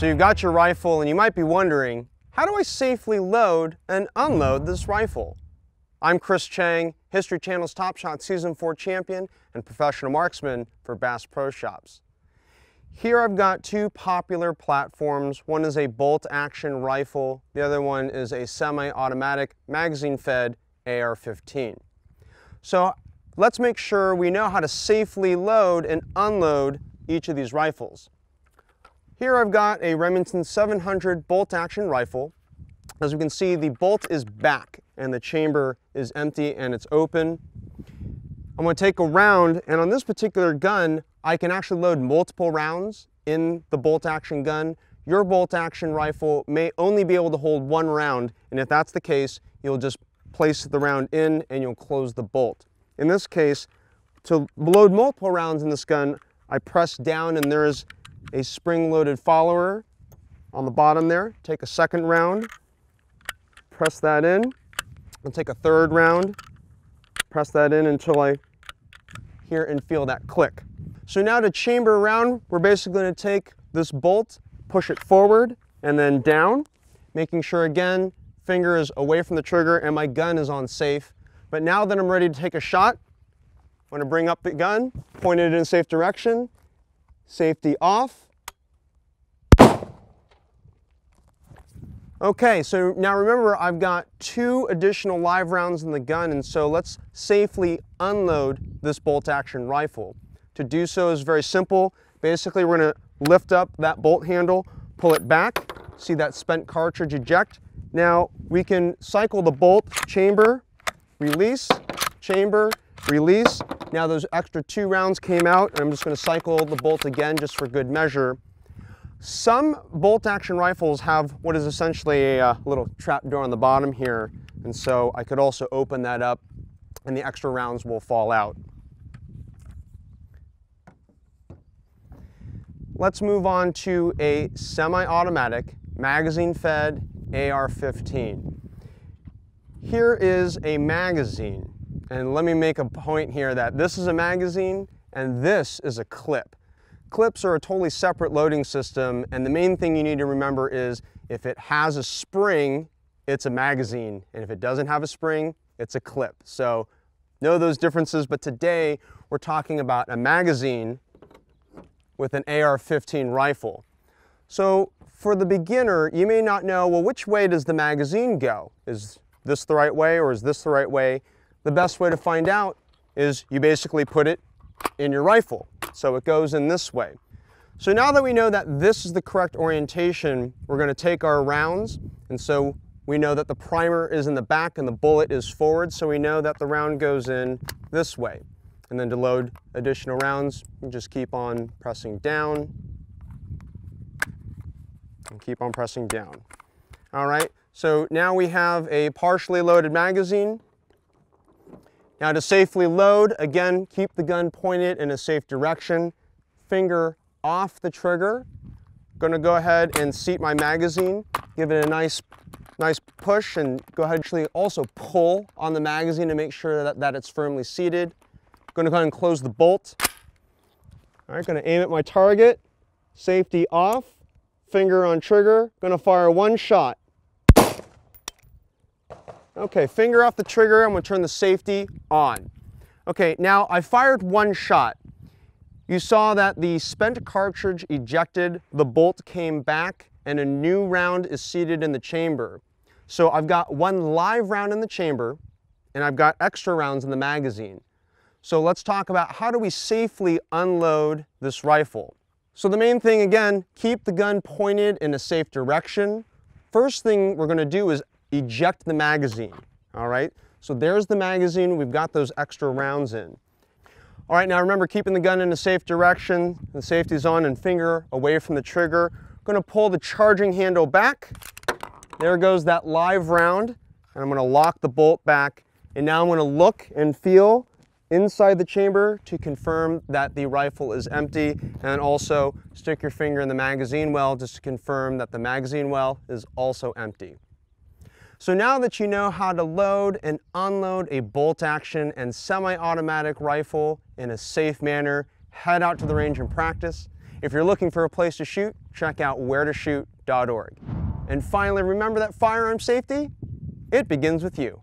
So you've got your rifle and you might be wondering, how do I safely load and unload this rifle? I'm Chris Cheng, History Channel's Top Shot Season 4 champion and professional marksman for Bass Pro Shops. Here I've got two popular platforms. One is a bolt action rifle, the other one is a semi-automatic magazine-fed AR-15. So let's make sure we know how to safely load and unload each of these rifles. Here I've got a Remington 700 bolt action rifle. As we can see, the bolt is back and the chamber is empty and it's open. I'm going to take a round and on this particular gun, I can actually load multiple rounds in the bolt action gun. Your bolt action rifle may only be able to hold one round and if that's the case, you'll just place the round in and you'll close the bolt. In this case, to load multiple rounds in this gun, I press down and there's a spring-loaded follower on the bottom there. Take a second round, press that in, and take a third round, press that in until I hear and feel that click. So now to chamber around, we're basically going to take this bolt, push it forward and then down, making sure again, finger is away from the trigger and my gun is on safe. But now that I'm ready to take a shot, I'm to bring up the gun, point it in a safe direction, safety off. Okay, so now remember I've got two additional live rounds in the gun and so let's safely unload this bolt action rifle. To do so is very simple. Basically we're going to lift up that bolt handle, pull it back, see that spent cartridge eject. Now we can cycle the bolt chamber, release, chamber, release. Now those extra two rounds came out and I'm just going to cycle the bolt again just for good measure. Some bolt action rifles have what is essentially a, uh, little trap door on the bottom here and so I could also open that up and the extra rounds will fall out. Let's move on to a semi-automatic magazine-fed AR-15. Here is a magazine. And let me make a point here that this is a magazine and this is a clip. Clips are a totally separate loading system and the main thing you need to remember is if it has a spring, it's a magazine. And if it doesn't have a spring, it's a clip. So know those differences, but today we're talking about a magazine with an AR-15 rifle. So for the beginner, you may not know, well, which way does the magazine go? Is this the right way or is this the right way? The best way to find out is you basically put it in your rifle. So it goes in this way. So now that we know that this is the correct orientation, we're going to take our rounds. And so we know that the primer is in the back and the bullet is forward. So we know that the round goes in this way. And then to load additional rounds, you just keep on pressing down and keep on pressing down. All right, so now we have a partially loaded magazine. Now to safely load, again, keep the gun pointed in a safe direction, finger off the trigger. Gonna go ahead and seat my magazine, give it a nice, nice push and go ahead and also pull on the magazine to make sure that, that it's firmly seated. Gonna go ahead and close the bolt. All right, gonna aim at my target, safety off, finger on trigger, gonna fire one shot. Okay, finger off the trigger. I'm to turn the safety on. Okay, now I fired one shot. You saw that the spent cartridge ejected, the bolt came back, and a new round is seated in the chamber. So I've got one live round in the chamber, and I've got extra rounds in the magazine. So let's talk about how do we safely unload this rifle. So the main thing, again, keep the gun pointed in a safe direction. First thing we're gonna do is eject the magazine, all right? So there's the magazine, we've got those extra rounds in. All right, now remember keeping the gun in a safe direction, the safety's on and finger away from the trigger. I'm gonna pull the charging handle back. There goes that live round, and I'm gonna lock the bolt back. And now I'm gonna look and feel inside the chamber to confirm that the rifle is empty and also stick your finger in the magazine well just to confirm that the magazine well is also empty. So now that you know how to load and unload a bolt action and semi-automatic rifle in a safe manner, head out to the range and practice. If you're looking for a place to shoot, check out wheretoshoot.org. And finally, remember that firearm safety? It begins with you.